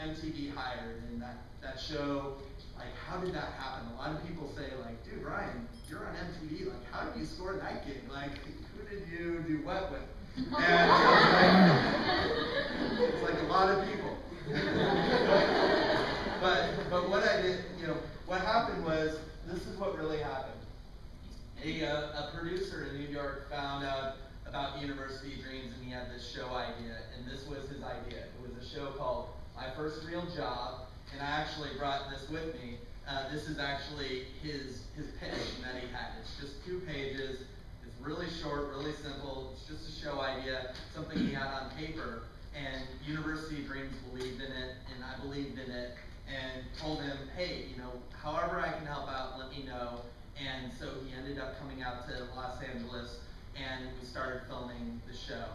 MTV hired and that, that show, like, how did that happen? A lot of people say like, dude, Ryan, you're on MTV, like, how did you score that gig? Like, who did you do what with? And it's like a lot of people. but but what I did, you know, what happened was this is what really happened. A, uh, a producer in New York found out about University Dreams and he had this show idea, and this was his idea. It was a show called First Real Job, and I actually brought this with me. Uh, this is actually his his pitch that he had. It's just two pages. It's really short, really simple. It's just a show idea, something he had on paper. And University Dreams believed in it, and I believed in it, and told him, hey, you know, however I can help out, let me know. And so he ended up coming out to Los Angeles, and we started filming the show.